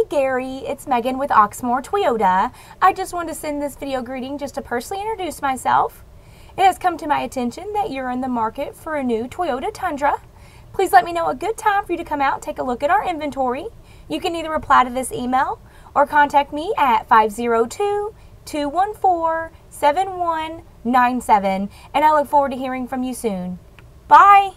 Hey Gary, it's Megan with Oxmoor Toyota. I just wanted to send this video greeting just to personally introduce myself. It has come to my attention that you're in the market for a new Toyota Tundra. Please let me know a good time for you to come out and take a look at our inventory. You can either reply to this email or contact me at 502 214 7197 and I look forward to hearing from you soon. Bye!